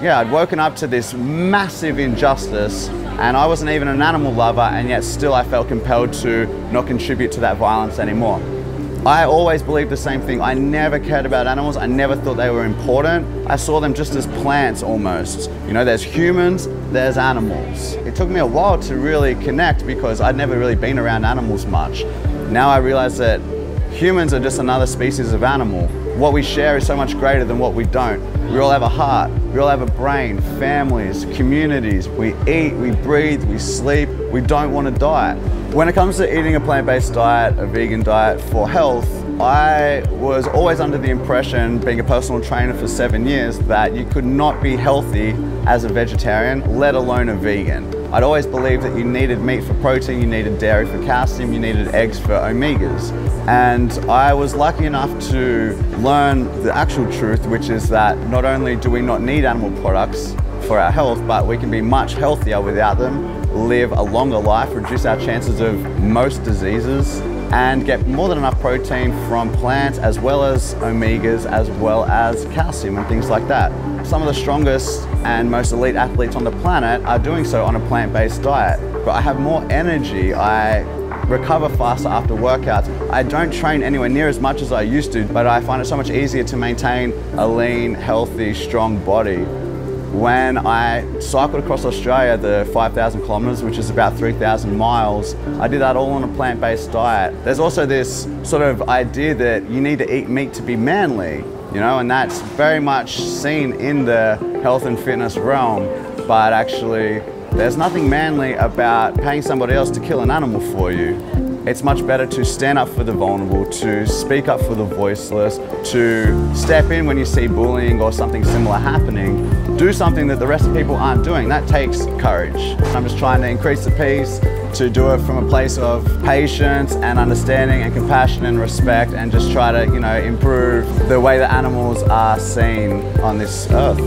Yeah, I'd woken up to this massive injustice and I wasn't even an animal lover and yet still I felt compelled to not contribute to that violence anymore. I always believed the same thing. I never cared about animals. I never thought they were important. I saw them just as plants almost. You know, there's humans, there's animals. It took me a while to really connect because I'd never really been around animals much. Now I realize that humans are just another species of animal. What we share is so much greater than what we don't. We all have a heart, we all have a brain, families, communities. We eat, we breathe, we sleep, we don't want to die. When it comes to eating a plant-based diet, a vegan diet for health, I was always under the impression, being a personal trainer for seven years, that you could not be healthy as a vegetarian, let alone a vegan. I'd always believed that you needed meat for protein, you needed dairy for calcium, you needed eggs for omegas. And I was lucky enough to learn the actual truth, which is that not only do we not need animal products for our health, but we can be much healthier without them live a longer life, reduce our chances of most diseases, and get more than enough protein from plants as well as omegas as well as calcium and things like that. Some of the strongest and most elite athletes on the planet are doing so on a plant-based diet. But I have more energy, I recover faster after workouts. I don't train anywhere near as much as I used to, but I find it so much easier to maintain a lean, healthy, strong body when I cycled across Australia the 5,000 kilometres, which is about 3,000 miles, I did that all on a plant-based diet. There's also this sort of idea that you need to eat meat to be manly, you know, and that's very much seen in the health and fitness realm, but actually there's nothing manly about paying somebody else to kill an animal for you. It's much better to stand up for the vulnerable, to speak up for the voiceless, to step in when you see bullying or something similar happening. Do something that the rest of people aren't doing. That takes courage. I'm just trying to increase the peace, to do it from a place of patience and understanding and compassion and respect and just try to, you know, improve the way that animals are seen on this earth.